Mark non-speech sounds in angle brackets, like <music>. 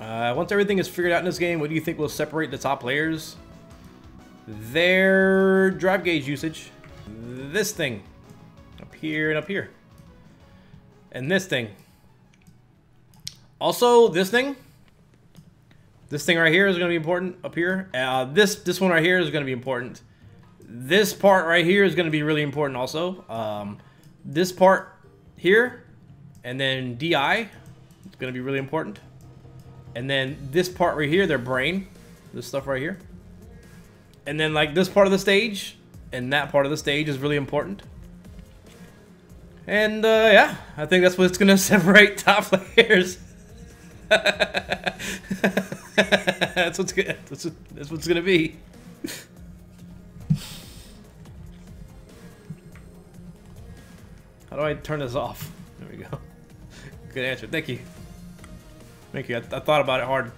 Uh, once everything is figured out in this game, what do you think will separate the top players? Their drive gauge usage. This thing. Up here and up here. And this thing. Also, this thing. This thing right here is going to be important up here. Uh, this this one right here is going to be important. This part right here is going to be really important also. Um, this part here, and then DI, it's going to be really important. And then this part right here, their brain, this stuff right here. And then like this part of the stage, and that part of the stage is really important. And uh, yeah, I think that's what's going <laughs> to separate top <laughs> players. <laughs> that's what's good. That's, what, that's what's gonna be. How do I turn this off? There we go. Good answer. Thank you. Thank you. I, I thought about it hard.